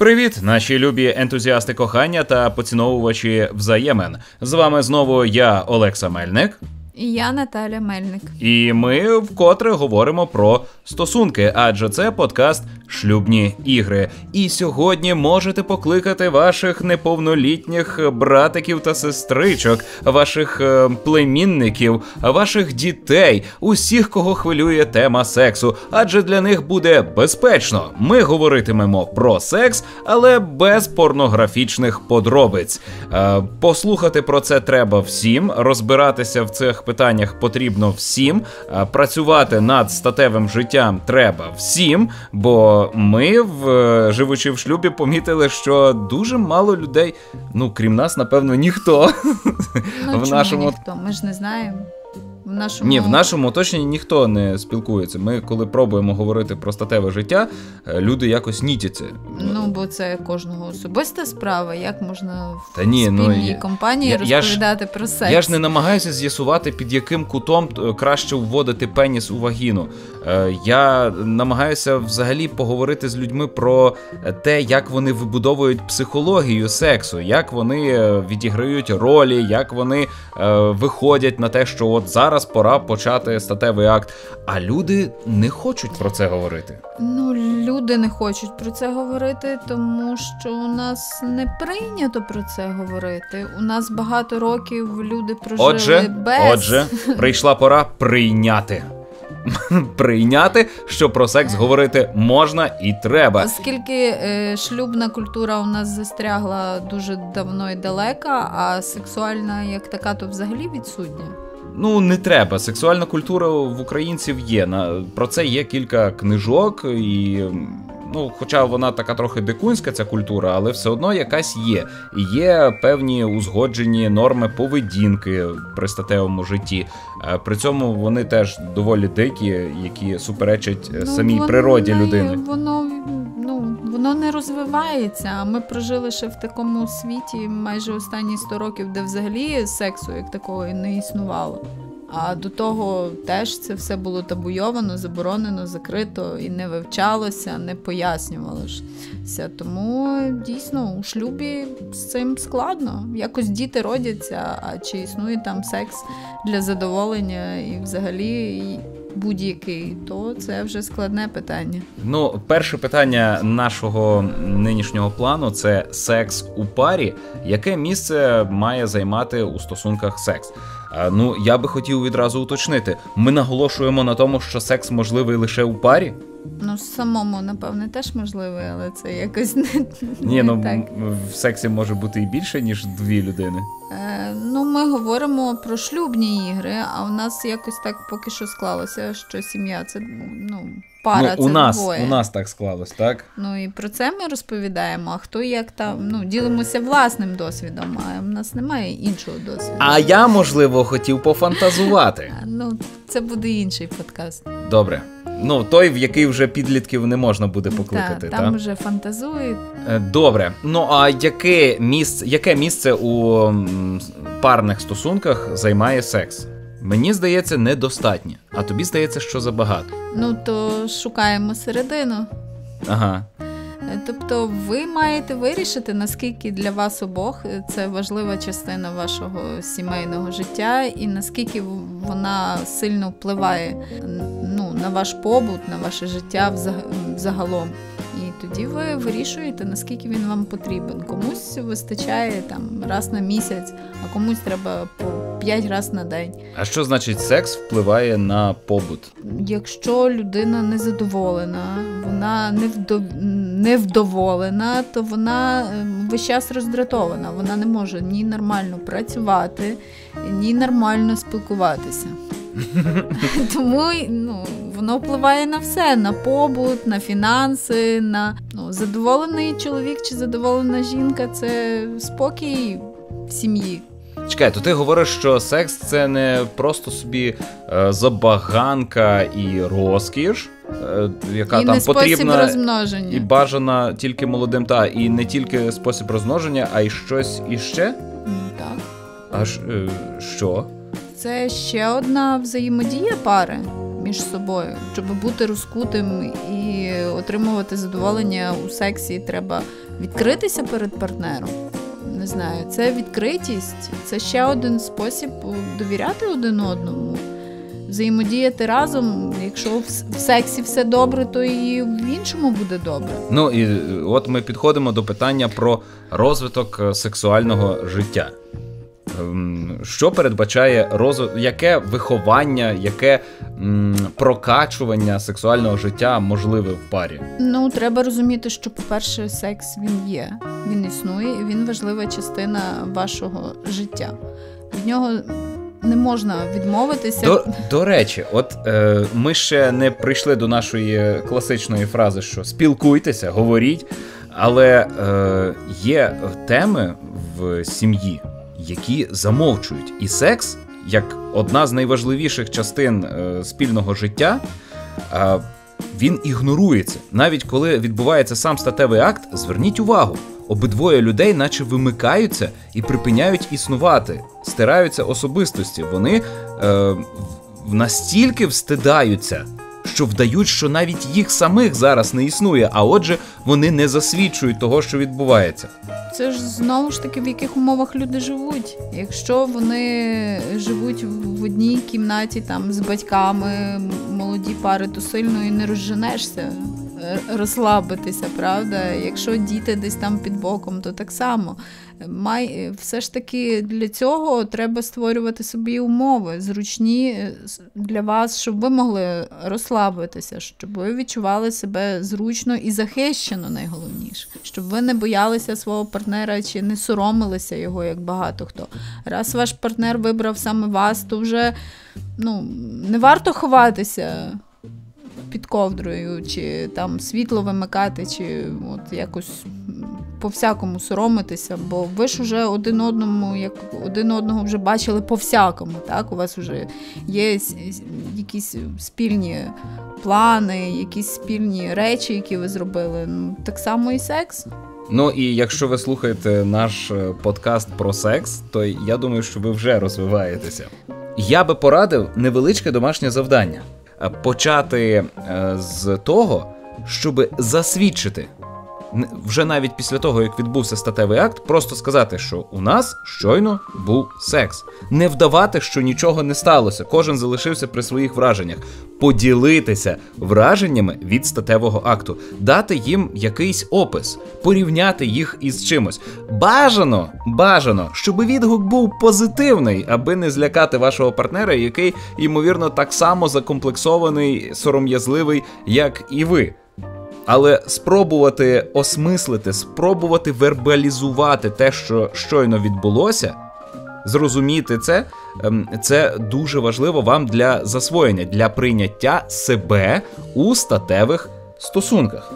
Привіт, наші любі ентузіасти кохання та поціновувачі взаємин. З вами знову я, Олекса Мельник. І я Наталя Мельник. І ми вкотре говоримо про стосунки, адже це подкаст Шлюбні ігри. І сьогодні можете покликати ваших неповнолітніх братиків та сестричок, ваших е, племінників, ваших дітей, усіх, кого хвилює тема сексу. Адже для них буде безпечно. Ми говоритимемо про секс, але без порнографічних подробиць. Е, послухати про це треба всім, розбиратися в цих питаннях потрібно всім. Е, працювати над статевим життям треба всім, бо ми, в живучи в шлюбі, помітили, що дуже мало людей, ну крім нас, напевно, ніхто Ну, в чому нашому ніхто? Ми ж не знаємо. В нашому... ні, в нашому оточенні ніхто не спілкується. Ми, коли пробуємо говорити про статеве життя, е, люди якось нітяться. Ну, бо це кожного особиста справа. Як можна в Та ні, ну, спільній я- компанії я- я ж- розповідати про секс? Я ж не намагаюся з'ясувати, під яким кутом е, краще вводити пеніс у вагіну. Е, Я намагаюся взагалі поговорити з людьми про те, як вони вибудовують психологію сексу, як вони відіграють ролі, як вони виходять на те, що от зараз пора почати статевий акт. А люди не хочуть про це говорити. Ну, люди не хочуть про це говорити, тому що у нас не прийнято про це говорити. У нас багато років люди прожили Отже, без отже, прийшла пора прийняти. Прийняти, що про секс говорити можна і треба. Оскільки е, шлюбна культура у нас застрягла дуже давно і далека, а сексуальна як така, то взагалі відсутня. Ну, не треба. Сексуальна культура в українців є. На про це є кілька книжок, і ну, хоча вона така трохи дикунська, ця культура, але все одно якась є. І є певні узгоджені норми поведінки при статевому житті. Е, При цьому вони теж доволі дикі, які суперечать е, самій воно природі людини. Воно ну воно не розвивається. А ми прожили ще в такому світі майже останні 100 років, де взагалі сексу як такого не існувало. А до того теж це все було табуйовано, заборонено, закрито і не вивчалося, не пояснювалося. Тому дійсно у шлюбі з цим складно. Якось діти родяться, а чи існує там секс для задоволення і взагалі будь-який, то це вже складне питання. Ну, перше питання нашого нинішнього плану це секс у парі. Яке місце має займати у стосунках секс? Ну, я би хотів відразу уточнити. Ми наголошуємо на тому, що секс можливий лише у парі. Ну, самому, напевне, теж можливо, але це якось не, Ні, не ну так. в сексі може бути і більше, ніж дві людини. Е, ну, ми говоримо про шлюбні ігри, а у нас якось так поки що склалося, що сім'я це ну, пара, ну, це у нас, двоє. у нас так склалось, так? Ну і про це ми розповідаємо. А хто як там ну ділимося власним досвідом, а в нас немає іншого досвіду. А я, можливо, хотів пофантазувати. Ну, це буде інший подкаст. Добре. Ну, той, в який вже підлітків не можна буде покликати, Та, так? там вже фантазують. Е, Добре. Ну а яке місце, яке місце у парних стосунках займає секс? Мені здається, недостатнє. А тобі здається, що забагато. Ну то шукаємо середину. Ага. Е, Тобто ви маєте вирішити, наскільки для вас обох це важлива частина вашого сімейного життя, і наскільки вона сильно впливає ну, на ваш побут, на ваше життя взаг- загалом. І тоді ви вирішуєте, наскільки він вам потрібен. Комусь вистачає там раз на місяць, а комусь треба по 5 разів на день. А що значить секс впливає на побут? Якщо людина незадоволена, вона невдов- невдоволена, то вона е, весь час роздратована. Вона не може ні нормально працювати, ні нормально спілкуватися. Тому ну, воно впливає на все: на побут, на фінанси, на ну, задоволений чоловік чи задоволена жінка це спокій в сім'ї. Чекай, то ти говориш, що секс це не просто собі е, забаганка і розкіш, е, яка і там не потрібна розмноження. і бажана тільки молодим, та і не тільки спосіб розмноження, а й щось іще. Ну, так. Аж е, що? Це ще одна взаємодія пари. між собою. Щоб бути розкутим і отримувати задоволення у сексі, треба відкритися перед партнером. Не знаю, це відкритість, це ще один спосіб довіряти один одному взаємодіяти разом. Якщо в сексі все добре, то і в іншому буде добре. Ну і от ми підходимо до питання про розвиток е, сексуального життя. Ем, що передбачає розвиток, яке виховання, яке м, прокачування сексуального життя можливе в парі? Ну треба розуміти, що, по-перше, секс він є, він існує, і він важлива частина вашого життя. Від нього не можна відмовитися. До до речі, от е, ми ще не прийшли до нашої класичної фрази, що спілкуйтеся, говоріть, але е, є теми в сім'ї, які замовчують. І секс, як одна з найважливіших частин е, спільного життя. Е, він ігнорується. Навіть коли відбувається сам статевий акт, зверніть увагу, обидвоє людей, наче вимикаються і припиняють існувати, стираються особистості. Вони е, настільки встидаються, що вдають, що навіть їх самих зараз не існує, а отже, вони не засвідчують того, що відбувається. Це ж знову ж таки в яких умовах люди живуть. Якщо вони живуть в одній кімнаті там з батьками, молоді пари, то сильно і не розженешся. Розслабитися, правда? Якщо діти десь там під боком, то так само. Май, Все ж таки для цього треба створювати собі умови, зручні е, для вас, щоб ви могли розслабитися, щоб ви відчували себе зручно і захищено, найголовніше, щоб ви не боялися свого партнера чи не соромилися його, як багато хто. Раз ваш партнер вибрав саме вас, то вже ну, не варто ховатися під ковдрою, чи там світло вимикати, чи от якось по-всякому соромитися, бо ви ж уже один одному, як один одного вже бачили по-всякому. Так, у вас вже є якісь спільні плани, якісь спільні речі, які ви зробили. Ну так само і секс. Ну і якщо ви слухаєте наш е, подкаст про секс, то я думаю, що ви вже розвиваєтеся. Я би порадив невеличке домашнє завдання. Е, почати е, з того, щоб засвідчити. Вже навіть після того, як відбувся статевий акт, просто сказати, що у нас щойно був секс, не вдавати, що нічого не сталося. Кожен залишився при своїх враженнях, поділитися враженнями від статевого акту, дати їм якийсь опис, порівняти їх із чимось. Бажано, бажано, щоб відгук був позитивний, аби не злякати вашого партнера, який, ймовірно, так само закомплексований, сором'язливий, як і ви. Але спробувати осмислити, спробувати вербалізувати те, що щойно відбулося, зрозуміти це, ем, це дуже важливо вам для засвоєння, для прийняття себе у статевих стосунках.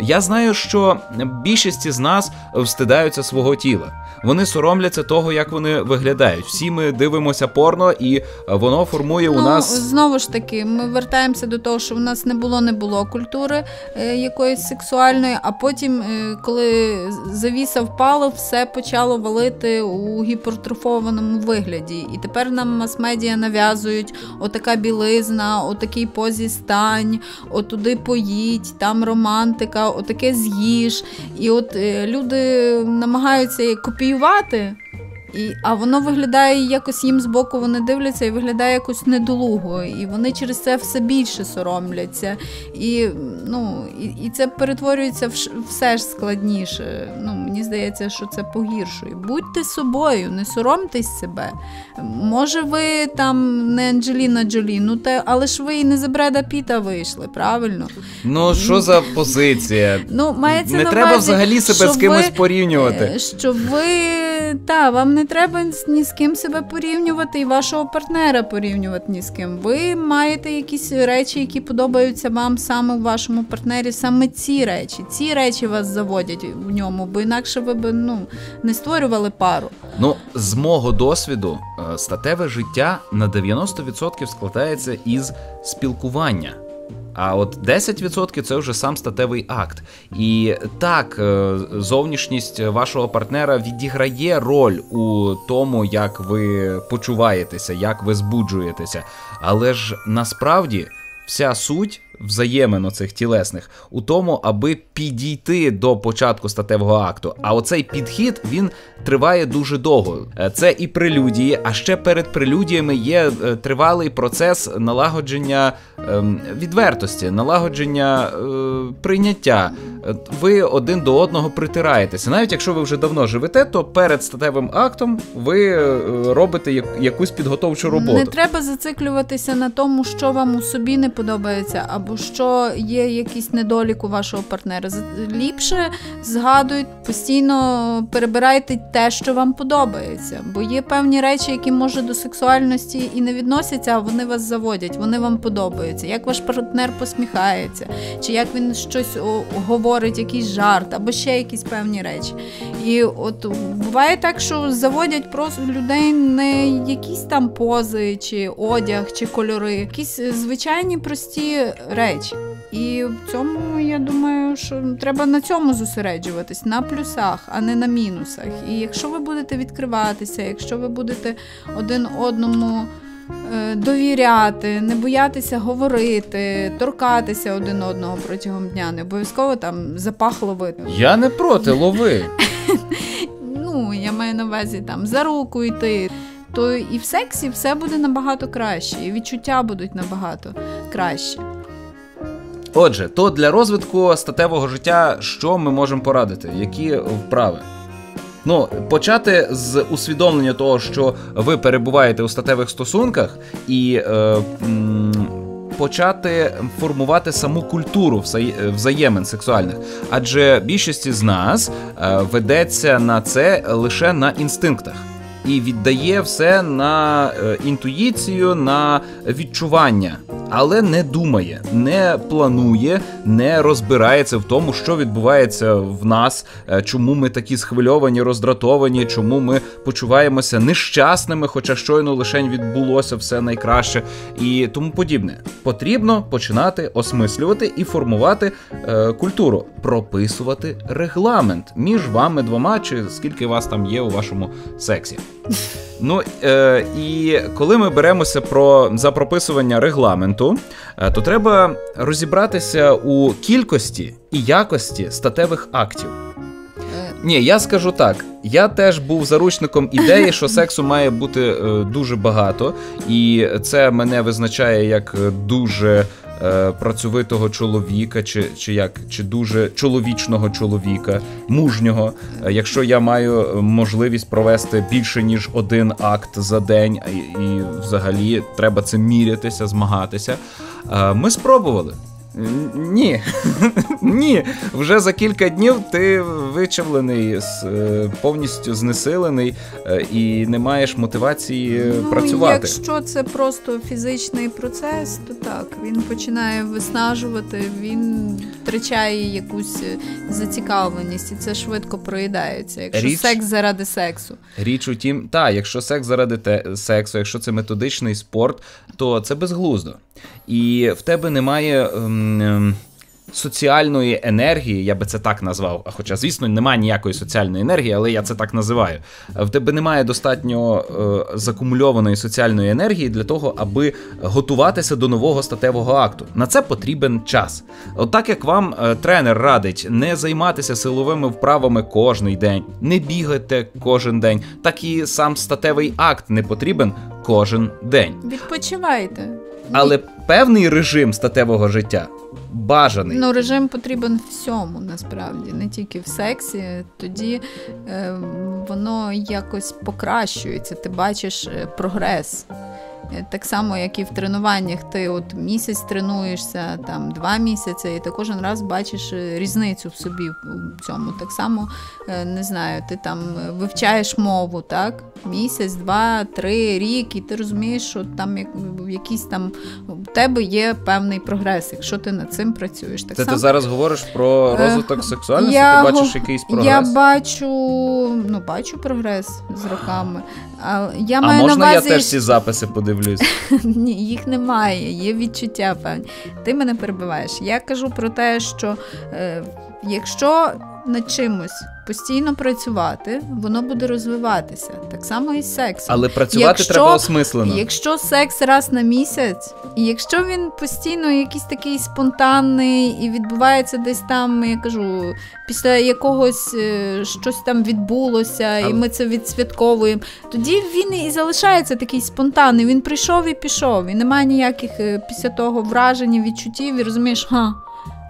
Я знаю, що більшість з нас встидаються свого тіла. Вони соромляться того, як вони виглядають. Всі ми дивимося порно, і воно формує ну, у нас знову ж таки. Ми вертаємося до того, що в нас не було, не було культури е, якоїсь сексуальної. А потім, е, коли завіса впала, все почало валити у гіпертрофованому вигляді. І тепер нам мас-медіа нав'язують отака білизна, отакий позі стань, отуди поїдь, там романтика, отаке з'їж. І от е, люди намагаються копіювати копіювати, і, а воно виглядає якось їм збоку, вони дивляться і виглядає якось недолуго. І вони через це все більше соромляться. І ну, і, і це перетворюється в все ж складніше. Ну, Мені здається, що це погіршує. Будьте собою, не соромтесь себе. Може, ви там не Анджеліна Джолі, ну те, але ж ви і не за Бреда Піта вийшли, правильно? Ну, що за позиція? Ну, мається Не на треба увазі, взагалі себе з кимось ви, порівнювати. Е, що ви та, вам не треба ні з ким себе порівнювати і вашого партнера порівнювати ні з ким. Ви маєте якісь речі, які подобаються вам саме в вашому партнері, саме ці речі. Ці речі вас заводять в ньому, бо інакше ви б ну, не створювали пару. Ну, з мого досвіду, е, статеве життя на 90% складається із спілкування. А от 10% це вже сам статевий акт. І так, е, зовнішність вашого партнера відіграє роль у тому, як ви почуваєтеся, як ви збуджуєтеся. Але ж насправді вся суть взаємин оцих тілесних у тому, аби підійти до початку статевого акту. А оцей підхід він триває дуже довго. Е, це і прелюдії, а ще перед прелюдіями є е, тривалий процес налагодження ем, відвертості, налагодження е, прийняття. Ви один до одного притираєтеся. Навіть якщо ви вже давно живете, то перед статевим актом ви робите якусь підготовчу роботу. Не треба зациклюватися на тому, що вам у собі не подобається, або що є якийсь недолік у вашого партнера. Ліпше згадуйте, постійно перебирайте те, що вам подобається. Бо є певні речі, які може до сексуальності і не відносяться, а вони вас заводять, вони вам подобаються. Як ваш партнер посміхається, чи як він щось говорить, якийсь жарт, або ще якісь певні речі. І от буває так, що заводять просто людей не якісь там пози, чи одяг, чи кольори, якісь звичайні прості речі. І в цьому я думаю, що треба на цьому зосереджуватись, на плюсах, а не на мінусах. І якщо ви будете відкриватися, якщо ви будете один одному. Е, довіряти, не боятися говорити, торкатися один одного протягом дня, не обов'язково там запах ловити. Я не проти лови. Ну, я маю на увазі там за руку йти. То і в сексі все буде набагато краще, і відчуття будуть набагато краще. Отже, то для розвитку статевого життя що ми можемо порадити? Які вправи? Ну, почати з усвідомлення того, що ви перебуваєте у статевих стосунках, і е, м, почати формувати саму культуру взаємин сексуальних. Адже більшість з нас е, ведеться на це лише на інстинктах і віддає все на е, інтуїцію, на відчування, але не думає, не планує, не розбирається в тому, що відбувається в нас, е, чому ми такі схвильовані, роздратовані, чому ми почуваємося нещасними, хоча щойно лише відбулося все найкраще і тому подібне. Потрібно починати осмислювати і формувати е, культуру, прописувати регламент між вами двома, чи скільки вас там є у вашому сексі. Ну е, і коли ми беремося про за прописування регламенту, е, то треба розібратися у кількості і якості статевих актів. Е. Ні, я скажу так. Я теж був заручником ідеї, що сексу має бути е, дуже багато, і це мене визначає як дуже е, працьовитого чоловіка, чи чи як, чи дуже чоловічного чоловіка, мужнього. Е, якщо я маю можливість провести більше ніж один акт за день, і, і взагалі треба цим мірятися, змагатися. Е, ми спробували. Ні, ні. Вже за кілька днів ти вичавлений, е, повністю знесилений е, і не маєш мотивації ну, працювати. Якщо це просто фізичний процес, то так він починає виснажувати, він втрачає якусь зацікавленість, і це швидко проїдається. Якщо річ, секс заради сексу, річ у тім, так, якщо секс заради те, сексу, якщо це методичний спорт, то це безглуздо. І в тебе немає. Ем, ем, соціальної енергії, я би це так назвав. А хоча, звісно, немає ніякої соціальної енергії, але я це так називаю. В тебе немає достатньо е, закумульованої соціальної енергії для того, аби готуватися до нового статевого акту. На це потрібен час. От так як вам е, тренер радить не займатися силовими вправами кожний день, не бігайте кожен день, так і сам статевий акт не потрібен кожен день. Відпочивайте. Але певний режим статевого життя бажаний. Ну, режим потрібен всьому насправді, не тільки в сексі. Тоді е, воно якось покращується. Ти бачиш е, прогрес. Е, так само, як і в тренуваннях, ти от місяць тренуєшся, там два місяці, і ти кожен раз бачиш е, різницю в собі в цьому. Так само, е, не знаю, ти там вивчаєш мову, так? Місяць, два, три, рік, і ти розумієш, що там якийсь там у тебе є певний прогрес, якщо ти над цим працюєш. Так Це само... ти зараз говориш про розвиток сексуальності? Я ти бачиш якийсь прогрес? Я бачу, ну бачу прогрес з роками. А, я а маю можна на увазі... я теж ці записи подивлюся? Дивлюсь. Ні, їх немає, є відчуття певні. Ти мене перебиваєш. Я кажу про те, що е, якщо над чимось постійно працювати, воно буде розвиватися. Так само і з сексом. Але працювати Якщо- треба осмислено. Якщо секс раз на місяць, і якщо він постійно якийсь такий спонтанний і відбувається десь там, я кажу, після якогось е, щось там відбулося, і ми це відсвятковуємо, тоді він і залишається такий спонтанний. Він прийшов і пішов, і немає ніяких е, після того вражень, відчуттів, і розумієш, ха.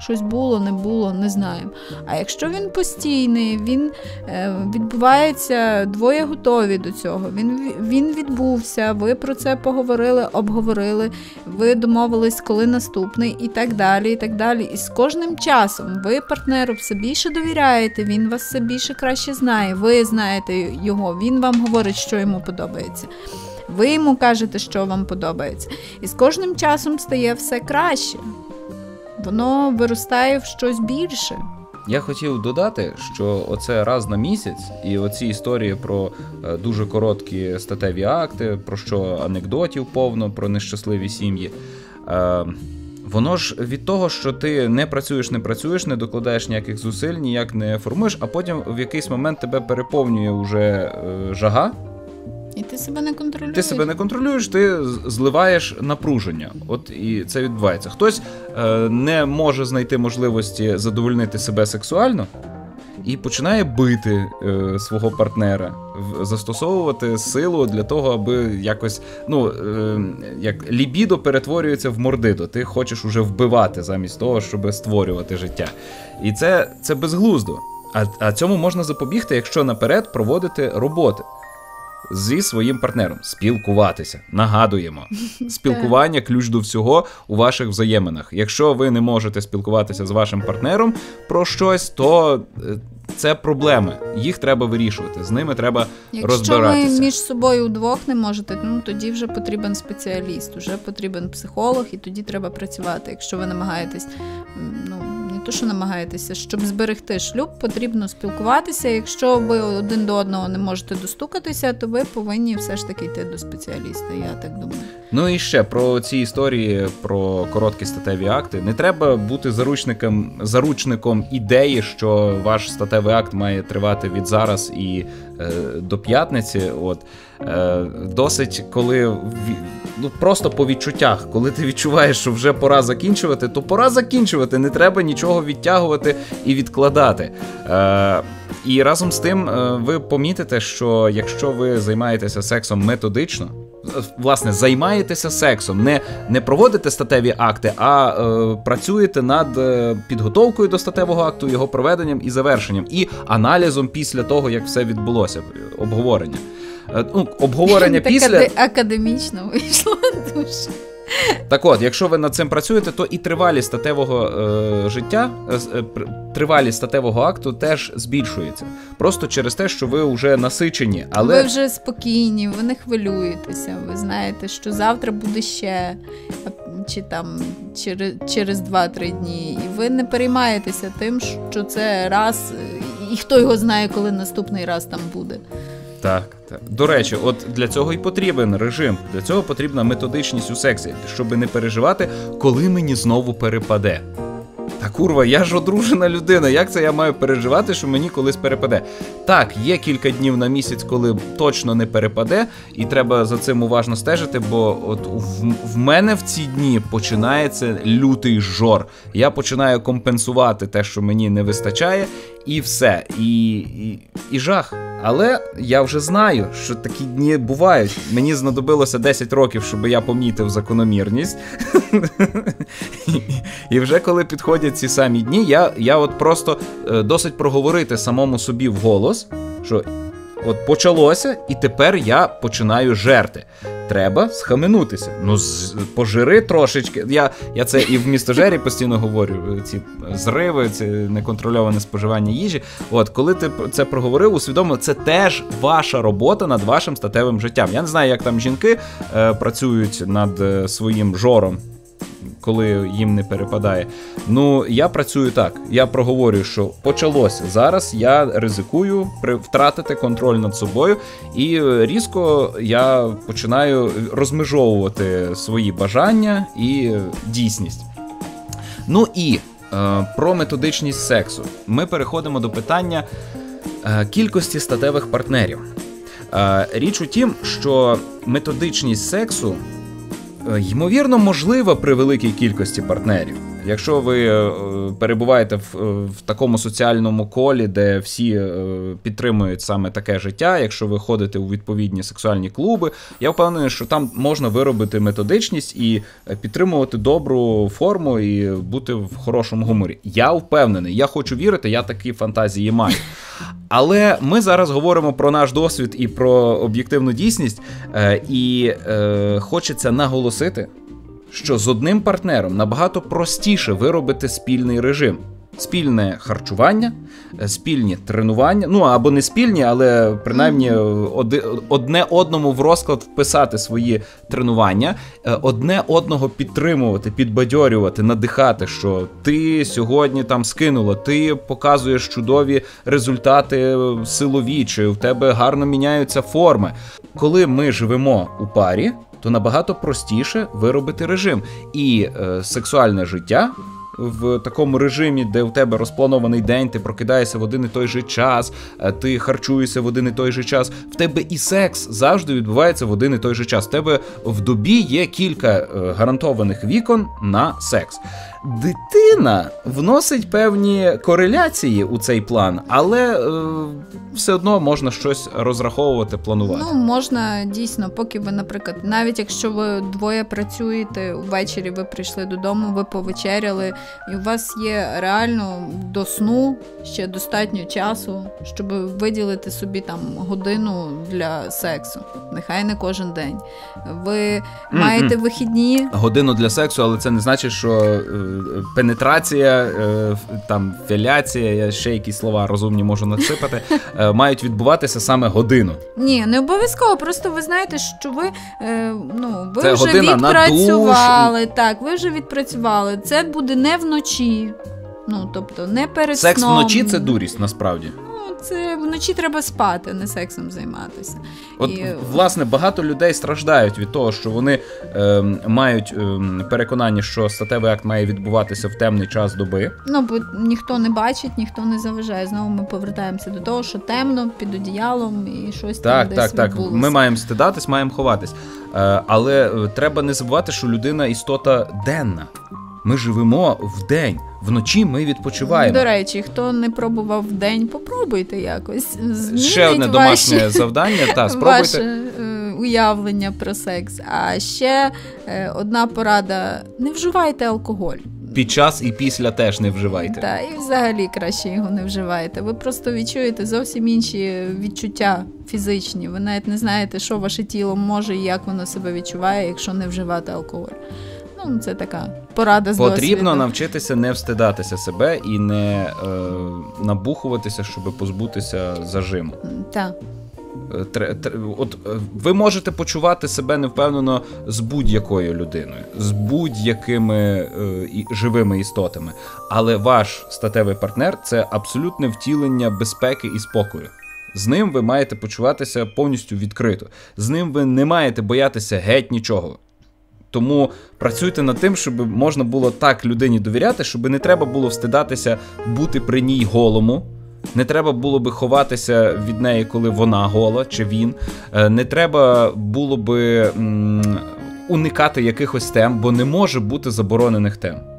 Щось було, не було, не знаємо. А якщо він постійний, він е, відбувається, двоє готові до цього. Він, він відбувся, ви про це поговорили, обговорили, ви домовились, коли наступний, і так далі. І так далі. І з кожним часом ви партнеру все більше довіряєте, він вас все більше краще знає, ви знаєте його, він вам говорить, що йому подобається. Ви йому кажете, що вам подобається. І з кожним часом стає все краще. Воно виростає в щось більше. Я хотів додати, що оце раз на місяць, і оці історії про е, дуже короткі статеві акти, про що анекдотів повно, про нещасливі сім'ї. Е, Воно ж від того, що ти не працюєш, не працюєш, не докладаєш ніяких зусиль, ніяк не формуєш, а потім в якийсь момент тебе переповнює уже е, жага, І ти себе не контролюєш. ти себе не контролюєш, ти зливаєш напруження. От і це відбувається. Хтось е, не може знайти можливості задовольнити себе сексуально і починає бити е, свого партнера, застосовувати силу для того, аби якось ну е, як лібідо перетворюється в мордидо. Ти хочеш уже вбивати замість того, щоб створювати життя. І це, це безглуздо. А, а цьому можна запобігти, якщо наперед проводити роботи зі своїм партнером. Спілкуватися. Нагадуємо. Спілкування ключ до всього у ваших взаєминах. Якщо ви не можете спілкуватися з вашим партнером про щось, то е, це проблеми. Їх треба вирішувати. З ними треба Якщо розбиратися. ви між собою вдвох не можете, ну тоді вже потрібен спеціаліст, вже потрібен психолог, і тоді треба працювати. Якщо ви намагаєтесь, ну то, що намагаєтеся, щоб зберегти шлюб, потрібно спілкуватися. Якщо ви один до одного не можете достукатися, то ви повинні все ж таки йти до спеціаліста. Я так думаю. Ну і ще про ці історії про короткі статеві акти. Не треба бути заручником, заручником ідеї, що ваш статевий акт має тривати від зараз і е, до п'ятниці. От досить, коли ну просто по відчуттях, коли ти відчуваєш, що вже пора закінчувати, то пора закінчувати. Не треба нічого відтягувати і відкладати. Е, і разом з тим е, ви помітите, що якщо ви займаєтеся сексом методично, власне, займаєтеся сексом, не, не проводите статеві акти, а е, працюєте над е, підготовкою до статевого акту, його проведенням і завершенням, і аналізом після того, як все відбулося, обговорення. Е, Ну, обговорення Так після. аде- академічно вийшло дуже. Так от, якщо ви над цим працюєте, то і тривалість статевого е, життя, е, е, тривалість статевого акту теж збільшується. Просто через те, що ви вже насичені. Але Ви вже спокійні, ви не хвилюєтеся. Ви знаєте, що завтра буде ще, чи там через, через 2-3 дні. І ви не переймаєтеся тим, що це раз, і хто його знає, коли наступний раз там буде. Так, так. До речі, от для цього і потрібен режим. Для цього потрібна методичність у сексі, щоб не переживати, коли мені знову перепаде. Та курва, я ж одружена людина. Як це я маю переживати, що мені колись перепаде? Так, є кілька днів на місяць, коли точно не перепаде, і треба за цим уважно стежити, бо от в, в мене в ці дні починається лютий жор. Я починаю компенсувати те, що мені не вистачає, і все. І, і, і жах. Але я вже знаю, що такі дні бувають. Мені знадобилося 10 років, щоб я помітив закономірність. І вже коли підходять ці самі дні, я, я от просто е, досить проговорити самому собі вголос, що от почалося, і тепер я починаю жерти. Треба схаменутися. Ну, з, пожири трошечки. Я, я це і в містожері постійно говорю: е, ці зриви, це неконтрольоване споживання їжі. От, коли ти це проговорив, усвідомив, це теж ваша робота над вашим статевим життям. Я не знаю, як там жінки е, працюють над е, своїм жором. Коли їм не перепадає. Ну, я працюю так. Я проговорюю, що почалося. Зараз я ризикую втратити контроль над собою, і різко я починаю розмежовувати свої бажання і дійсність. Ну і е, про методичність сексу. Ми переходимо до питання е, кількості статевих партнерів. Е, річ у тім, що методичність сексу Е, ймовірно, можлива при великій кількості партнерів. Якщо ви е, перебуваєте в, е, в такому соціальному колі, де всі підтримують саме таке життя, якщо ви ходите у відповідні сексуальні клуби, я впевнений, що там можна виробити методичність і підтримувати добру форму і бути в хорошому гуморі. Я впевнений, я хочу вірити, я такі фантазії маю. Але ми зараз говоримо про наш досвід і про об'єктивну дійсність, е, і е, хочеться наголосити, що з одним партнером набагато простіше виробити спільний режим спільне харчування, е, спільні тренування. Ну або не спільні, але принаймні одне одному в розклад вписати свої тренування, е, одне одного підтримувати, підбадьорювати, надихати, що ти сьогодні там скинула, ти показуєш чудові результати силові, чи в тебе гарно міняються форми. Коли ми живемо у парі. То набагато простіше виробити режим. І е, сексуальне життя в такому режимі, де у тебе розпланований день, ти прокидаєшся в один і той же час, е, ти харчуєшся в один і той же час. В тебе і секс завжди відбувається в один і той же час. В тебе в добі є кілька е, гарантованих вікон на секс дитина вносить певні кореляції у цей план, але е, все одно можна щось розраховувати, планувати. Ну можна дійсно, поки ви, наприклад, навіть якщо ви двоє працюєте ввечері, ви прийшли додому, ви повечеряли, і у вас є реально до сну ще достатньо часу, щоб виділити собі там годину для сексу. Нехай не кожен день. Ви mm-hmm. маєте вихідні годину для сексу, але це не значить, що. Е, пенетрація, е, там філяція, я ще якісь слова розумні можу насипати, е, мають відбуватися саме годину. Ні, не обов'язково. Просто ви знаєте, що ви е, ну ви Це вже відпрацювали. Так, ви вже відпрацювали. Це буде не вночі. Ну тобто не перед секс сном. вночі це дурість насправді Ну, це вночі треба спати, не сексом займатися. От, І... власне, багато людей страждають від того, що вони е, мають е, переконання, що статевий акт має відбуватися в темний час доби. Ну, бо ніхто не бачить, ніхто не заважає. Знову ми повертаємося до того, що темно під одіялом і щось так, там так, десь так. відбулося. Ми маємо стидатись, маємо ховатись. Е, але е, треба не забувати, що людина істота денна. Ми живемо в день. Вночі ми відпочиваємо. До речі, хто не пробував в день, попробуйте якось. Змінить Ще одне ваші, домашнє завдання. Та, спробуйте. Ваше уявлення про секс. А ще е, одна порада: не вживайте алкоголь. Під час і після теж не вживайте. Так, і взагалі краще його не вживайте. Ви просто відчуєте зовсім інші відчуття фізичні. Ви навіть не знаєте, що ваше тіло може і як воно себе відчуває, якщо не вживати алкоголь. Ну, це така порада з Потрібно досвіду. навчитися не встидатися себе і не е, набухуватися, щоб позбутися зажиму. Так. Е, от е, ви можете почувати себе невпевнено з будь-якою людиною, з будь-якими е, живими істотами, але ваш статевий партнер це абсолютне втілення безпеки і спокою. З ним ви маєте почуватися повністю відкрито. З ним ви не маєте боятися геть нічого. Тому працюйте над тим, щоб можна було так людині довіряти, щоб не треба було встидатися бути при ній голому. Не треба було би ховатися від неї, коли вона гола чи він. Е, не треба було би уникати якихось тем, бо не може бути заборонених тем.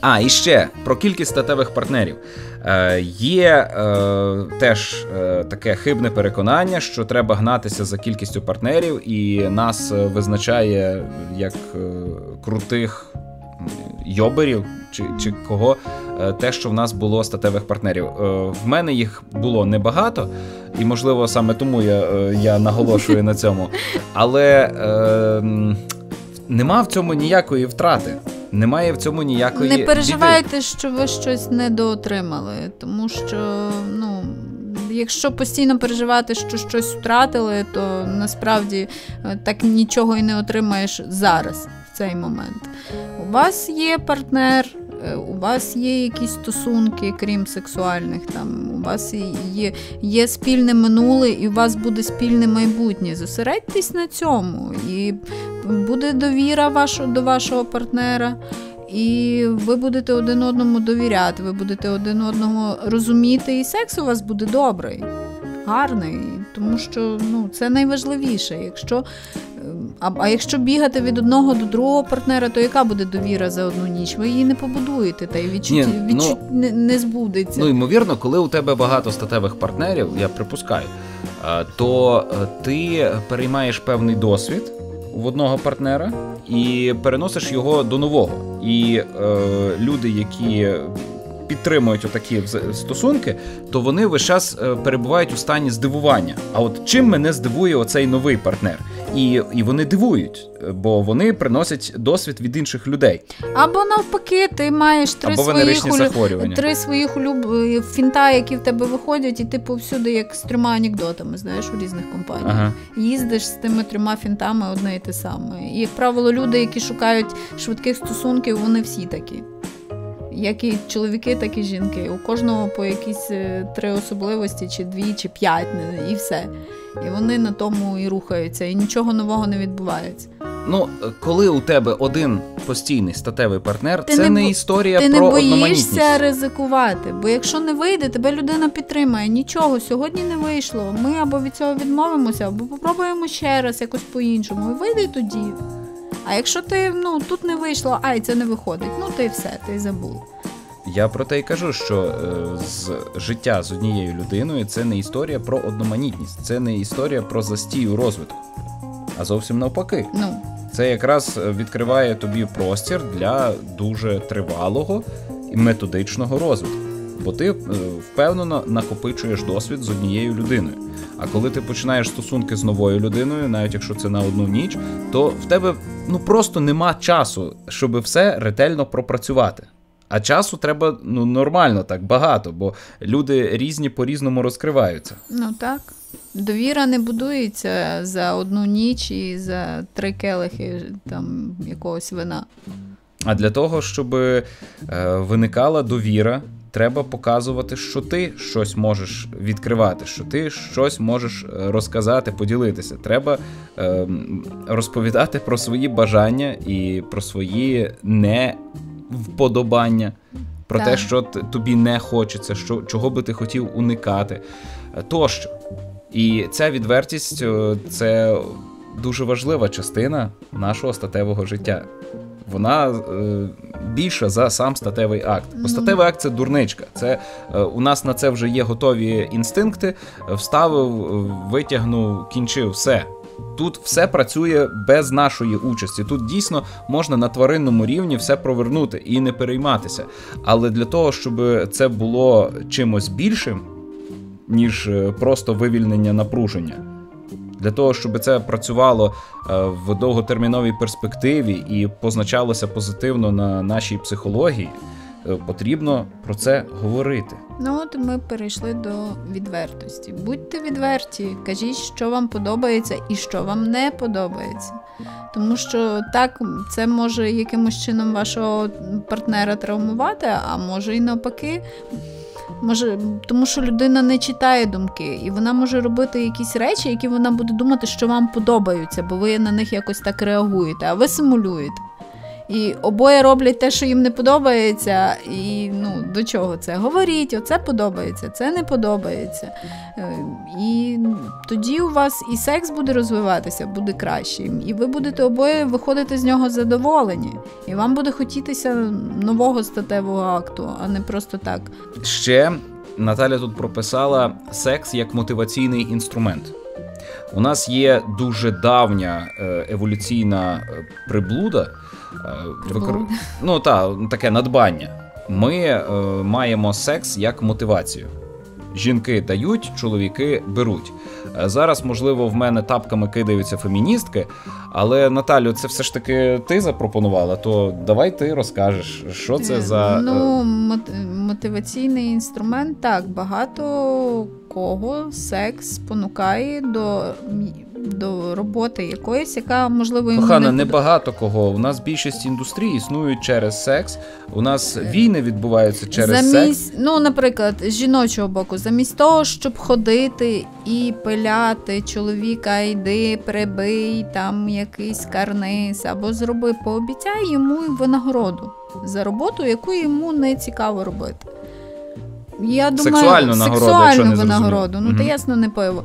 А, і ще про кількість статевих партнерів. Е, Є е, теж е, таке хибне переконання, що треба гнатися за кількістю партнерів, і нас е, визначає як е, крутих йоберів чи чи кого е, те, що в нас було статевих партнерів. В мене їх було небагато, і, можливо, саме тому я я наголошую на цьому. Але е, нема в цьому ніякої втрати. Немає в цьому ніякої. Не переживайте, біди. що ви щось недоотримали, тому що, ну. Якщо постійно переживати, що щось втратили, то насправді е, так нічого і не отримаєш зараз, в цей момент. у вас є партнер, у вас є якісь стосунки, крім сексуальних, там у вас є є спільне минуле, і у вас буде спільне майбутнє. Зосередьтесь на цьому, і буде довіра вашого, до вашого партнера. І ви будете один одному довіряти, ви будете один одного розуміти, і секс у вас буде добрий, гарний, тому що ну, це найважливіше. Якщо, А а якщо бігати від одного до другого партнера, то яка буде довіра за одну ніч? Ви її не побудуєте, та й відчуття відчут, ну, не, не збудеться. Ну ймовірно, коли у тебе багато статевих партнерів, я припускаю, е, то е, ти переймаєш певний досвід в одного партнера і переносиш його до нового. І е, люди, які підтримують отакі стосунки, то вони весь час е, перебувають у стані здивування. А от чим мене здивує оцей новий партнер? І і вони дивують, бо вони приносять досвід від інших людей. Або навпаки, ти маєш три Або своїх улю... три своїх улюб... фінта, які в тебе виходять, і ти повсюди, як з трьома анекдотами, знаєш, у різних компаніях. Ага. Їздиш з тими трьома фінтами одне і те саме. І як правило, люди, які шукають швидких стосунків, вони всі такі як і чоловіки, так і жінки. У кожного по якісь е, три особливості, чи дві, чи п'ять, і все. І вони на тому і рухаються, і нічого нового не відбувається. Ну, коли у тебе один постійний статевий партнер, ти це не, не історія ти про Ти не боїшся ризикувати, бо якщо не вийде, тебе людина підтримає. Нічого сьогодні не вийшло. Ми або від цього відмовимося, або попробуємо ще раз якось по-іншому. І вийде тоді. А якщо ти ну тут не вийшло, ай, це не виходить, ну ти все, ти забув. Я про те й кажу, що е, з життя з однією людиною це не історія про одноманітність, це не історія про застій у розвитку, а зовсім навпаки. Ну. Це якраз відкриває тобі простір для дуже тривалого і методичного розвитку. Бо ти е, впевнено накопичуєш досвід з однією людиною. А коли ти починаєш стосунки з новою людиною, навіть якщо це на одну ніч, то в тебе ну просто нема часу, щоб все ретельно пропрацювати. А часу треба ну нормально так багато, бо люди різні по-різному розкриваються. Ну так. Довіра не будується за одну ніч і за три келихи там якогось вина. А для того, щоб е, виникала довіра, треба показувати, що ти щось можеш відкривати, що ти щось можеш е, розказати, поділитися. Треба е, розповідати про свої бажання і про свої невподобання, про так. те, що тобі не хочеться, що, чого би ти хотів уникати. Е, тощо. І ця відвертість е, це дуже важлива частина нашого статевого життя вона е, більша за сам статевий акт. Бо статевий акт це дурничка. Це е, у нас на це вже є готові інстинкти. Вставив, витягнув, кінчив все. Тут все працює без нашої участі. Тут дійсно можна на тваринному рівні все провернути і не перейматися. Але для того, щоб це було чимось більшим, ніж е, просто вивільнення напруження. Для того, щоб це працювало е, в довготерміновій перспективі і позначалося позитивно на нашій психології, е, потрібно про це говорити. Ну от ми перейшли до відвертості. Будьте відверті, кажіть, що вам подобається і що вам не подобається. Тому що так, це може якимось чином вашого партнера травмувати, а може і навпаки. Може, тому що людина не читає думки, і вона може робити якісь речі, які вона буде думати, що вам подобаються, бо ви на них якось так реагуєте, а ви симулюєте. І обоє роблять те, що їм не подобається, і ну до чого це? Говоріть, оце подобається, це не подобається. Е, і тоді у вас і секс буде розвиватися, буде кращим, і ви будете обоє виходити з нього задоволені. І вам буде хотітися нового статевого акту, а не просто так. Ще Наталя тут прописала секс як мотиваційний інструмент. У нас є дуже давня е, еволюційна е, приблуда. Викор... Ну та, таке надбання. Ми е, маємо секс як мотивацію. Жінки дають, чоловіки беруть. Е, зараз, можливо, в мене тапками кидаються феміністки, але Наталю, це все ж таки ти запропонувала, то давай ти розкажеш, що це за. Ну, мотиваційний інструмент так, багато кого секс спонукає до до роботи якоїсь, яка можливо йому Кохана, не небагато кого. У нас більшість індустрій існують через секс. У нас війни відбуваються через замість, секс. ну, наприклад, з жіночого боку, замість того, щоб ходити і пиляти чоловіка, йди, прибий там якийсь карниз, або зроби, пообіцяй йому винагороду за роботу, яку йому не цікаво робити. Я думаю, Сексуальну нагороду, сексуальну якщо не винагороду. Ну, та Мгм. ясно, не пиво.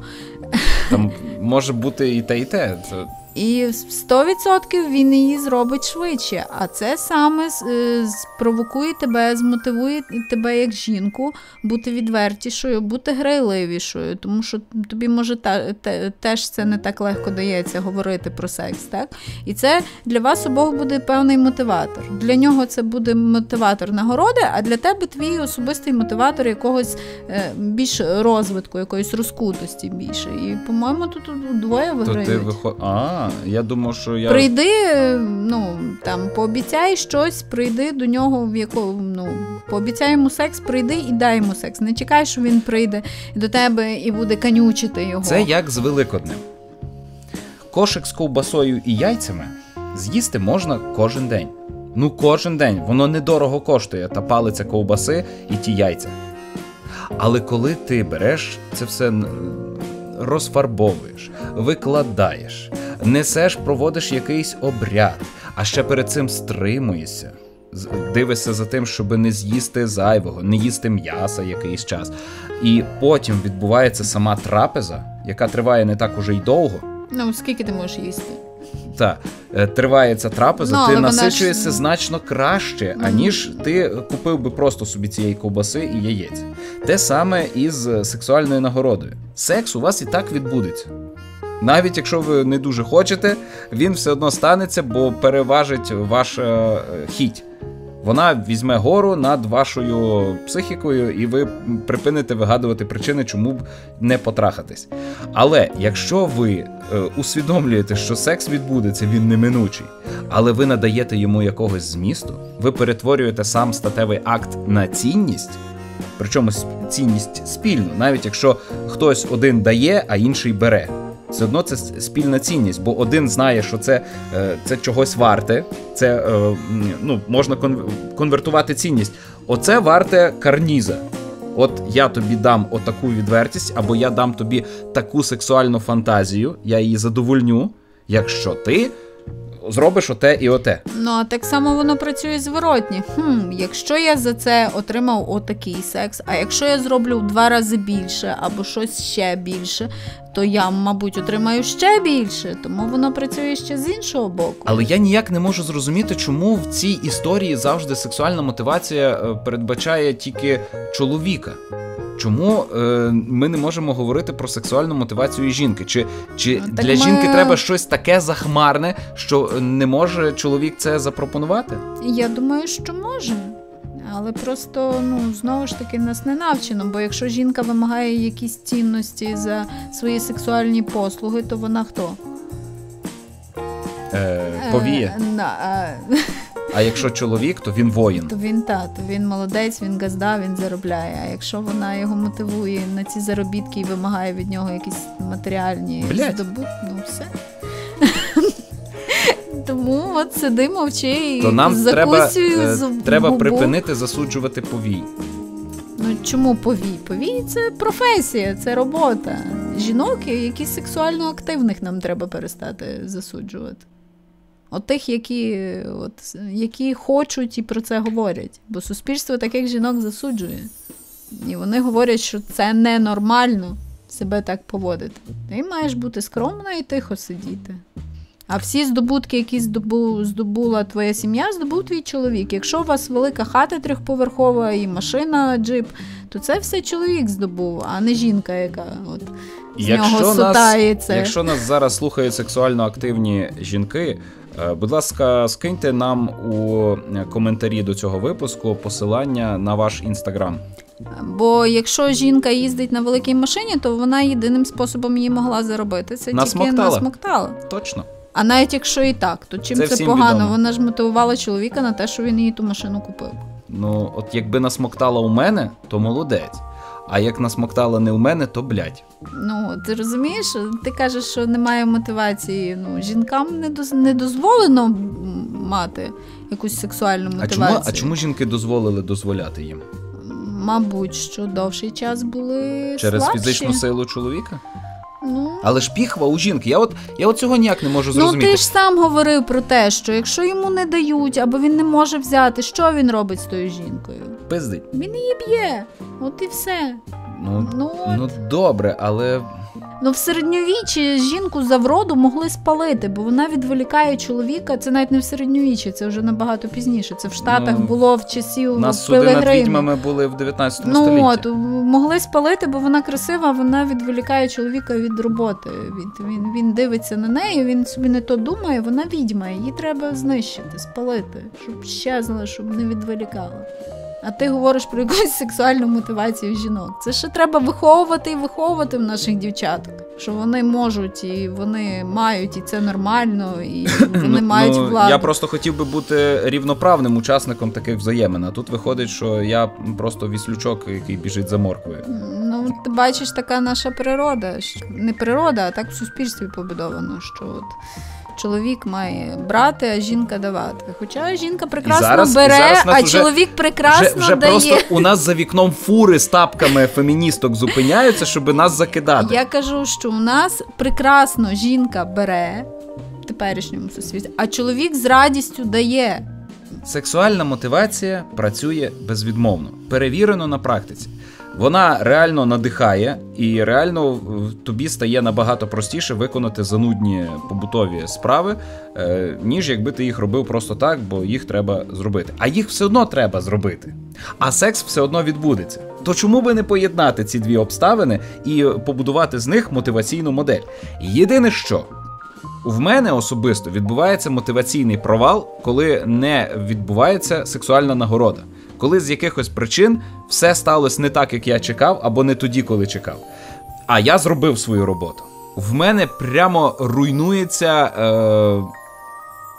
Там може бути і те, і те. Це І 100% він її зробить швидше. А це саме е, спровокує тебе, змотивує тебе як жінку бути відвертішою, бути грайливішою, тому що тобі може та, те- теж це не так легко дається говорити про секс. Так? І це для вас обох буде певний мотиватор. Для нього це буде мотиватор нагороди, а для тебе твій особистий мотиватор якогось е, більш розвитку, якоїсь розкутості більше. І, по-моєму, тут двоє то виграють. ти виход... А, я думав, що я. Прийди, ну там пообіцяй щось, прийди до нього в якому ну пообіцяй йому секс, прийди і дай йому секс. Не чекай, що він прийде до тебе і буде канючити його. Це як з Великоднем. Кошик з ковбасою і яйцями з'їсти можна кожен день. Ну, кожен день. Воно недорого коштує, та палиця ковбаси і ті яйця. Але коли ти береш це все розфарбовуєш, викладаєш, несеш, проводиш якийсь обряд, а ще перед цим стримуєшся. Дивишся за тим, щоб не з'їсти зайвого, не їсти м'яса якийсь час. І потім відбувається сама трапеза, яка триває не так уже й довго. Ну скільки ти можеш їсти? Та е, триває ця трапеза, Ну, ти вона ж, значно краще, аніж ти купив би просто собі цієї ковбаси і яєць. Те саме із сексуальною нагородою. Секс у вас і так відбудеться. Навіть якщо ви не дуже хочете, він все одно станеться, бо переважить ваша е, хіть. Вона візьме гору над вашою психікою, і ви припините вигадувати причини, чому б не потрахатись. Але якщо ви е, усвідомлюєте, що секс відбудеться, він неминучий, але ви надаєте йому якогось змісту, ви перетворюєте сам статевий акт на цінність, причому цінність спільну, навіть якщо хтось один дає, а інший бере. Все одно це спільна цінність, бо один знає, що це, е, це чогось варте, це е, ну, можна кон- конвертувати цінність. Оце варте карніза. От я тобі дам отаку відвертість, або я дам тобі таку сексуальну фантазію, я її задовольню, якщо ти зробиш оте і оте. Ну а так само воно працює зворотні. Хм, якщо я за це отримав отакий секс, а якщо я зроблю в два рази більше або щось ще більше, то я, мабуть, отримаю ще більше, тому воно працює ще з іншого боку. Але я ніяк не можу зрозуміти, чому в цій історії завжди сексуальна мотивація е, передбачає тільки чоловіка. Чому е, ми не можемо говорити про сексуальну мотивацію жінки? Чи, чи так для ми- жінки треба щось таке захмарне, що не може чоловік це запропонувати? Я думаю, що може. Але просто ну знову ж таки нас не навчено. Бо якщо жінка вимагає якісь цінності за свої сексуальні послуги, то вона хто? Е, повіє. Е, на, е, А якщо чоловік, то він воїн. То він та, то він молодець, він газда, він заробляє. А якщо вона його мотивує на ці заробітки і вимагає від нього якісь матеріальні здобутки, ну все. Тому от сиди, мовчи і То нам треба, закусюй е, треба припинити засуджувати повій. Ну чому повій? Повій це професія, це робота. Жінок, які сексуально активних нам треба перестати засуджувати. От тих, які, от, які хочуть і про це говорять. Бо суспільство таких жінок засуджує. І вони говорять, що це ненормально себе так поводити. Ти маєш бути скромна і тихо сидіти. А всі здобутки, які здобу, здобула твоя сім'я, здобув твій чоловік. Якщо у вас велика хата трьохповерхова і машина, джип, то це все чоловік здобув, а не жінка, яка от з нього нас, сутається. якщо нас зараз слухають сексуально активні жінки, будь ласка, скиньте нам у коментарі до цього випуску посилання на ваш інстаграм. Бо якщо жінка їздить на великій машині, то вона єдиним способом її могла заробити. Це тільки Насмоктала. насмоктала. Точно. А навіть якщо і так, то чим Це це, погано? відомо. Вона ж мотивувала чоловіка на те, що він їй ту машину купив. Ну, от якби насмоктала у мене, то молодець. А як насмоктала не в мене, то блядь. Ну, ти розумієш, ти кажеш, що немає мотивації. Ну, жінкам не доз... не дозволено мати якусь сексуальну мотивацію. А чому, а чому жінки дозволили дозволяти їм? Мабуть, що довший час були через слабші. фізичну силу чоловіка? Ну, Але ж піхва у жінки. Я от я от цього ніяк не можу зрозуміти. Ну ти ж сам говорив про те, що якщо йому не дають або він не може взяти, що він робить з тою жінкою? Пиздить. Він її б'є. От і все. Ну, Ну, ну добре, але Ну, в середньовіччі жінку за вроду могли спалити, бо вона відволікає чоловіка. Це навіть не в середньовіччі, це вже набагато пізніше. Це в Штатах Ну, було в часів нас суди над відьмами були в 19 Ну столітті. от могли спалити, бо вона красива, вона відволікає чоловіка від роботи. Від він, він дивиться на неї, він собі не то думає, вона відьма, її треба знищити, спалити, щоб щезла, щоб не відволікала. А ти говориш про якусь сексуальну мотивацію жінок. Це ще треба виховувати і виховувати в наших дівчаток, що вони можуть і вони мають, і це нормально, і вони мають ну, владу. Я просто хотів би бути рівноправним учасником таких взаємин. А тут виходить, що я просто віслючок, який біжить за морквою. Ну, ти бачиш, така наша природа. Не природа, а так в суспільстві побудовано, що от чоловік має брати, а жінка давати. Хоча жінка прекрасно зараз- бере, зараз а уже- чоловік прекрасно Вже, вже дає. просто у нас за вікном фури з тапками феміністок зупиняються, щоб нас закидати. Я кажу, що у нас прекрасно жінка бере в теперішньому суспільстві, а чоловік з радістю дає. Сексуальна мотивація працює безвідмовно, перевірено на практиці. Вона реально надихає, і реально тобі стає набагато простіше виконати занудні побутові справи, е, ніж якби ти їх робив просто так, бо їх треба зробити. А їх все одно треба зробити. А секс все одно відбудеться. То чому би не поєднати ці дві обставини і побудувати з них мотиваційну модель? Єдине що. В мене особисто відбувається мотиваційний провал, коли не відбувається сексуальна нагорода. Коли з якихось причин все сталося не так, як я чекав, або не тоді, коли чекав. А я зробив свою роботу. В мене прямо руйнується. Е,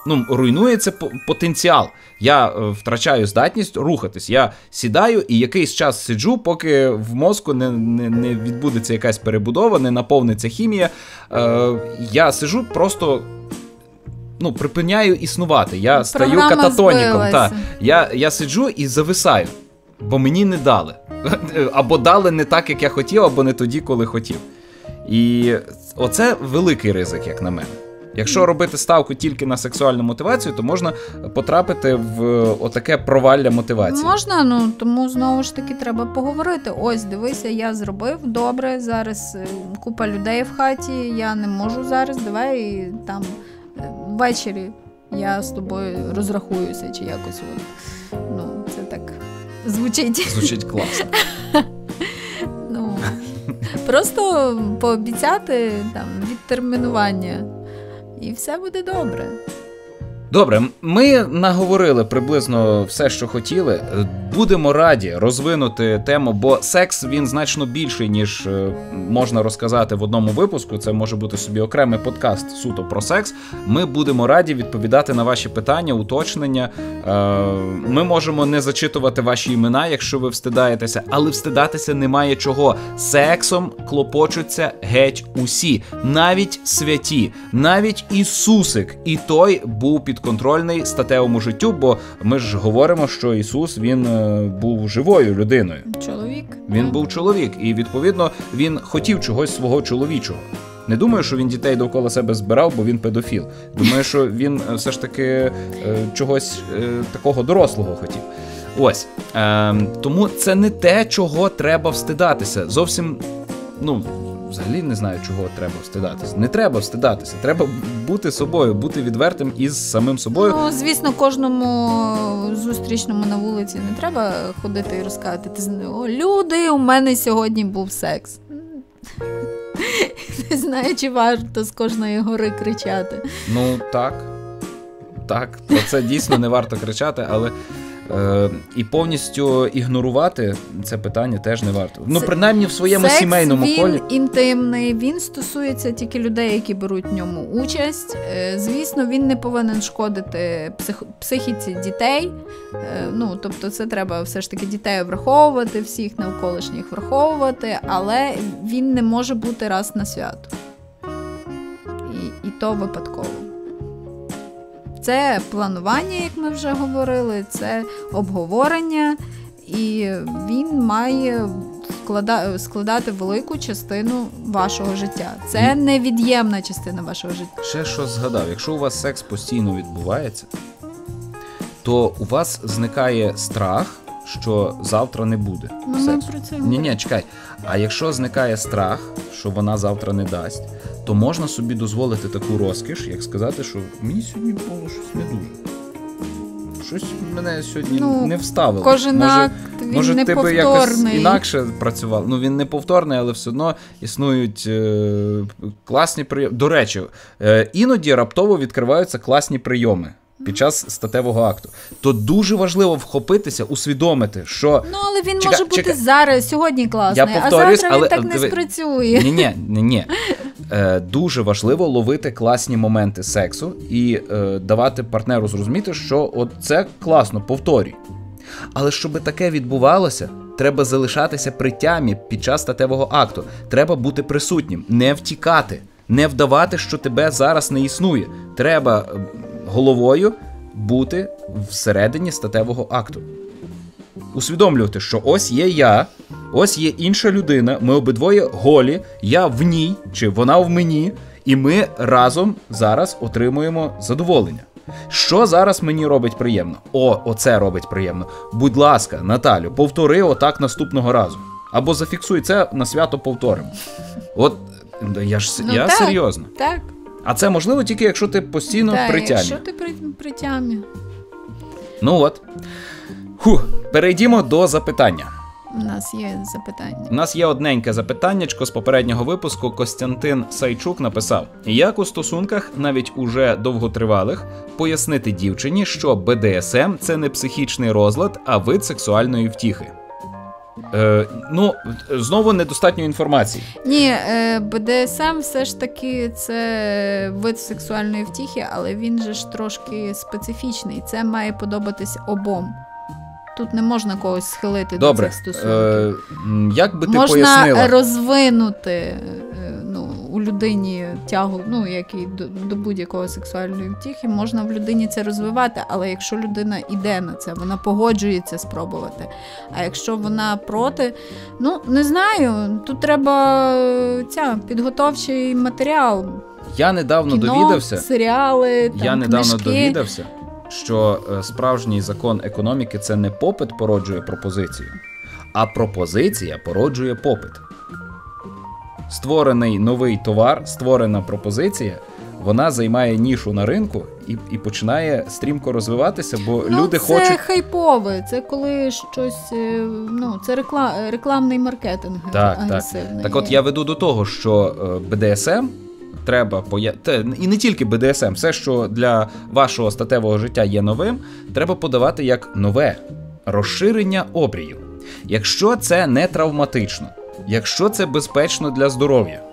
ну, руйнується потенціал. Я е, втрачаю здатність рухатись. Я сідаю і якийсь час сиджу, поки в мозку не, не, не відбудеться якась перебудова, не наповниться хімія. Е, я сиджу просто. Ну, припиняю існувати. Я стаю Програма кататоніком. Та. Я, я сиджу і зависаю, бо мені не дали. Або дали не так, як я хотів, або не тоді, коли хотів. І оце великий ризик, як на мене. Якщо робити ставку тільки на сексуальну мотивацію, то можна потрапити в отаке провалля мотивації. Можна, ну тому знову ж таки треба поговорити. Ось, дивися, я зробив добре. Зараз е, купа людей в хаті. Я не можу зараз. Давай там е, ввечері я з тобою розрахуюся, чи якось от. Ну, це так звучить. Звучить класно. Ну просто пообіцяти там відтермінування, і все буде добре. Добре, ми наговорили приблизно все, що хотіли. Будемо раді розвинути тему, бо секс він значно більший, ніж е, можна розказати в одному випуску. Це може бути собі окремий подкаст суто про секс. Ми будемо раді відповідати на ваші питання, уточнення. Е, Ми можемо не зачитувати ваші імена, якщо ви встидаєтеся, але встидатися немає чого. Сексом клопочуться геть усі, навіть святі, навіть Ісусик, і той був підконтрольний статевому життю, бо ми ж говоримо, що Ісус він е, був живою людиною. Чоловік Він був чоловік, і відповідно він хотів чогось свого чоловічого. Не думаю, що він дітей довкола себе збирав, бо він педофіл. Думаю, що він е, все ж таки е, чогось е, такого дорослого хотів. Ось е, тому це не те, чого треба встидатися. Зовсім ну. Взагалі не знаю, чого треба встидатися. Не треба встидатися. Треба бути собою, бути відвертим із самим собою. Ну, звісно, кожному зустрічному на вулиці не треба ходити і розказувати. Ти О, люди, у мене сьогодні був секс. Не знаю, чи варто з кожної гори кричати. Ну так. Так, про це дійсно не варто кричати, але Е, І повністю ігнорувати це питання теж не варто. Ну, принаймні в своєму Секс, сімейному він колі. інтимний, він стосується тільки людей, які беруть в ньому участь. Е, Звісно, він не повинен шкодити псих, психіці дітей. Е, Ну, тобто, це треба все ж таки дітей враховувати, всіх навколишніх враховувати, але він не може бути раз на свято. І, і то випадково. Це планування, як ми вже говорили, це обговорення, і він має складати велику частину вашого життя. Це невід'ємна частина вашого життя. Ще що згадав, якщо у вас секс постійно відбувається, то у вас зникає страх, що завтра не буде. Ну, ми сексу. про це Ні, ні, чекай. А якщо зникає страх, що вона завтра не дасть, то можна собі дозволити таку розкіш, як сказати, що мені сьогодні було щось не дуже. Щось мене сьогодні Ну, не вставило. Кожен може, акт він може ти би якось інакше працював. Ну він не повторний, але все одно існують е, класні прийоми. До речі, е, іноді раптово відкриваються класні прийоми. Під час статевого акту, то дуже важливо вхопитися, усвідомити, що Ну, але він Чекай, може бути зараз, сьогодні класний, Я повторюсь, а завтра але- він так не спрацює. Ні, ні, ні, ні. Е, дуже важливо ловити класні моменти сексу і е, давати партнеру зрозуміти, що от це класно, повторюй. Але щоб таке відбувалося, треба залишатися при тямі під час статевого акту. Треба бути присутнім, не втікати, не вдавати, що тебе зараз не існує. Треба е, головою бути всередині статевого акту усвідомлювати, що ось є я, ось є інша людина, ми обидвоє голі, я в ній, чи вона в мені, і ми разом зараз отримуємо задоволення. Що зараз мені робить приємно? О, оце робить приємно. Будь ласка, Наталю, повтори отак наступного разу. Або зафіксуй це на свято повторимо. От я ж Ну, я так. серйозно. Так, А це можливо тільки якщо ти постійно так, при тямі. якщо ти при, при тямі. Ну от. Фух, перейдімо до запитання. У нас є запитання. У нас є одненьке запитаннячко з попереднього випуску. Костянтин Сайчук написав: Як у стосунках, навіть уже довготривалих, пояснити дівчині, що БДСМ це не психічний розлад, а вид сексуальної втіхи. Е, ну, знову недостатньо інформації. Ні, е, БДСМ все ж таки це вид сексуальної втіхи, але він же ж трошки специфічний. Це має подобатись обом. Тут не можна когось схилити Добре, до цих стосунків. е, як би ти можна пояснила? розвинути е, ну, у людині тягу, ну як і до, до будь-якого сексуальної втіхи, можна в людині це розвивати, але якщо людина йде на це, вона погоджується спробувати. А якщо вона проти, ну не знаю, тут треба е, ця підготовчий матеріал. Я недавно Кіно, довідався. серіали, там, Я недавно книжки. довідався, що е, справжній закон економіки це не попит породжує пропозицію, а пропозиція породжує попит. Створений новий товар, створена пропозиція, вона займає нішу на ринку і, і починає стрімко розвиватися, бо Ну, люди це хочуть. хайпове, це коли щось, е, ну, це рекла... рекламний маркетинг Так, так. агресивний. Так от я веду до того, що е, БДСМ треба поя... І не тільки БДСМ, все, що для вашого статевого життя є новим, треба подавати як нове розширення обрію. Якщо це не травматично, якщо це безпечно для здоров'я.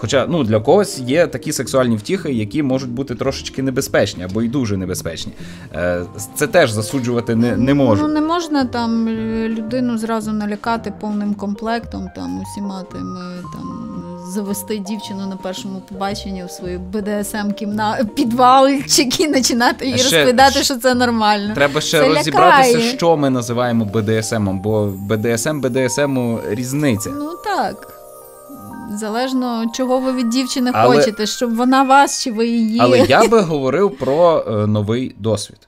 Хоча ну, для когось є такі сексуальні втіхи, які можуть бути трошечки небезпечні або й дуже небезпечні. Е, Це теж засуджувати не, не можу. Ну не можна там людину зразу налякати повним комплектом, там усіма тими там завести дівчину на першому побаченні в свою БДСМ кімна підвалчик і починати їй Ще- розповідати, що це нормально. Треба ще Це розібратися, лякає. що ми називаємо БДСМ, бо БДСМ БДСМ різниця. Ну так. Залежно, чого ви від дівчини Але- хочете, щоб вона вас чи ви її. Але я би говорив про е, новий досвід.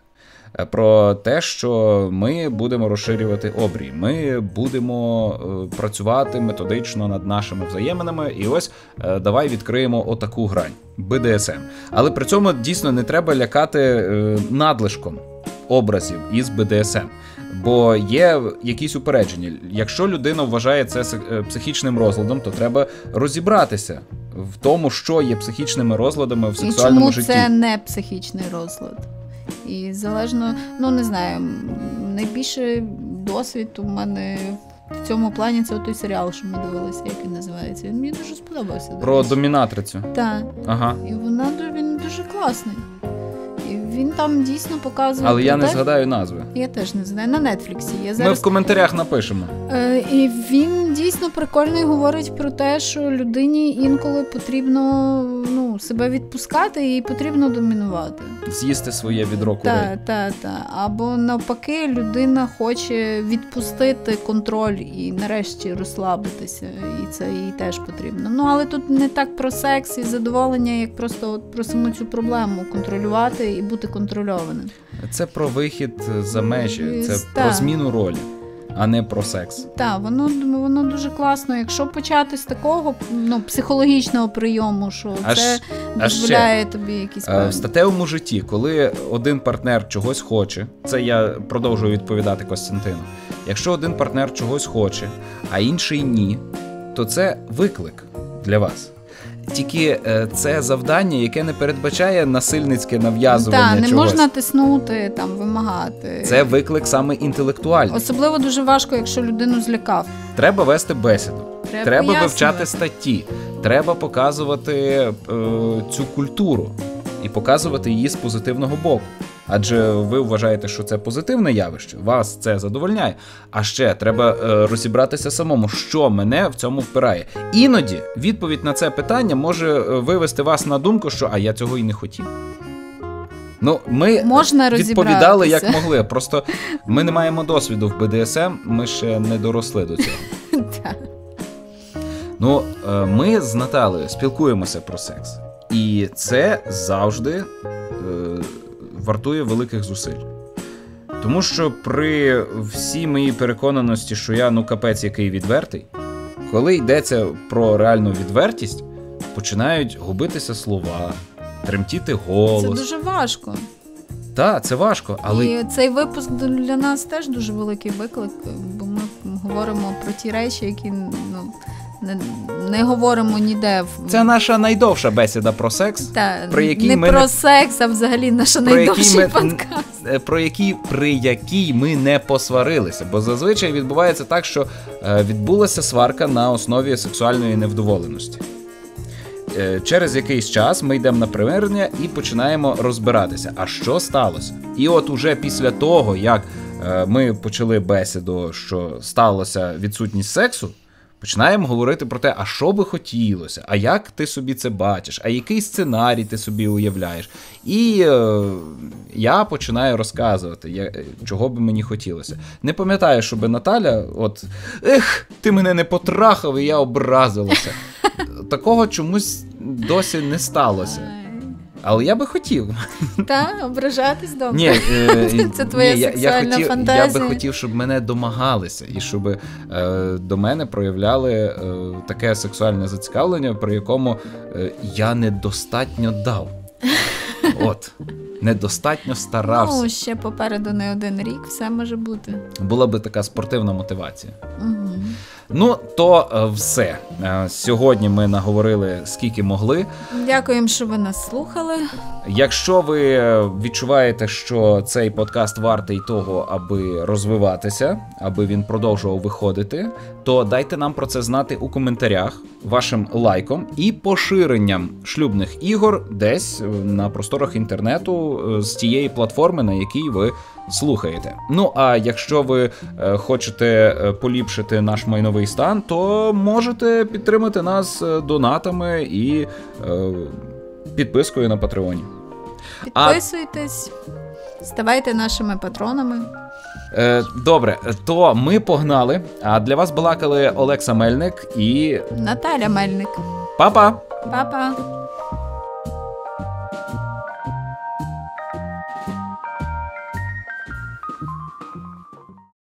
Е, Про те, що ми будемо розширювати обрій, ми будемо е, працювати методично над нашими взаєминами. І ось давай відкриємо отаку грань БДСМ. Але при цьому дійсно не треба лякати надлишком образів із БДСМ. Бо є якісь упередження. Якщо людина вважає це е, психічним розладом, то треба розібратися в тому, що є психічними розладами в І сексуальному чому житті. це не психічний розлад? І залежно, ну не знаю, м, найбільший досвід у мене в цьому плані це той серіал, що ми дивилися, як він називається. Він мені дуже сподобався. Про домінатрицю. Так. Ага. І вона він дуже класний. Він там дійсно показує. Але я не те- згадаю назви. Я теж не знаю. На Нетфліксі. Я Ми в коментарях напишемо. Е, І він дійсно прикольний говорить про те, що людині інколи потрібно ну, себе відпускати і потрібно домінувати. З'їсти своє відро курей. Так, так, так. Або навпаки, людина хоче відпустити контроль і нарешті розслабитися, і це їй теж потрібно. Ну але тут не так про секс і задоволення, як просто от про саму цю проблему контролювати і бути контрольованим. Це про вихід за межі, це Так. про зміну ролі, а не про секс. Так, воно воно дуже класно. Якщо почати з такого ну, психологічного прийому, що А це ще, дозволяє тобі якісь Е, В статевому житті, коли один партнер чогось хоче, це я продовжую відповідати Костянтину. Якщо один партнер чогось хоче, а інший ні, то це виклик для вас. Тільки е, це завдання, яке не передбачає насильницьке нав'язування Так, не чогось. можна тиснути, там, вимагати. Це виклик саме інтелектуальний. Особливо дуже важко, якщо людину злякав. Треба вести бесіду. Треба, Треба вивчати статті, треба показувати е, цю культуру і показувати її з позитивного боку. Адже ви вважаєте, що це позитивне явище, вас це задовольняє. А ще треба е, розібратися самому, що мене в цьому впирає. Іноді відповідь на це питання може е, вивести вас на думку, що а я цього і не хотів. Ну, ми Можна відповідали як могли. Просто ми не маємо досвіду в БДСМ, ми ще не доросли до цього. Ну, е, ми з Наталею спілкуємося про секс, і це завжди е, вартує великих зусиль. Тому що при всій моїй переконаності, що я ну капець який відвертий, коли йдеться про реальну відвертість, починають губитися слова, тремтіти Це дуже важко. Так, це важко, але І цей випуск для нас теж дуже великий виклик, бо ми говоримо про ті речі, які ну, не, не говоримо ніде це наша найдовша бесіда про секс. Та, при якій не ми про не- секс, а взагалі наш Про найдовший ми- подкаст. Е, про які при якій ми не посварилися. Бо зазвичай відбувається так, що е, відбулася сварка на основі сексуальної невдоволеності. Е, Через якийсь час ми йдемо на примирення і починаємо розбиратися, а що сталося. І от уже після того, як ми почали бесіду, що сталося відсутність сексу, починаємо говорити про те, а що би хотілося, а як ти собі це бачиш, а який сценарій ти собі уявляєш. І е, я починаю розказувати, я, е, чого би мені хотілося. Не пам'ятаю, щоб Наталя, от ех, ти мене не потрахав, і я образилася. Такого чомусь досі не сталося. Але я би хотів. Та, ображатись дома. Ні, е, Це твоя ні, я, я, сексуальна хотів, я би хотів, щоб мене домагалися, і щоб е, до мене проявляли е, таке сексуальне зацікавлення, при якому е, я недостатньо дав. От, недостатньо старався. Ну, ще попереду не один рік, все може бути. Була би така спортивна мотивація. Угу. Ну, то е, все. Е, Сьогодні ми наговорили скільки могли. Дякуємо, що ви нас слухали. Якщо ви е, відчуваєте, що цей подкаст вартий того, аби розвиватися, аби він продовжував виходити, то дайте нам про це знати у коментарях, вашим лайком і поширенням шлюбних ігор десь е, на просторах інтернету е, з тієї платформи, на якій ви слухаєте. Ну а якщо ви е, хочете поліпшити наш майновий стан, то можете підтримати нас донатами і підпискою на Патреоні. А- Підписуйтесь, ставайте нашими патронами. Е, добре, то ми погнали. А для вас балакали Олекса Мельник і Наталя Мельник. папа! Па-па!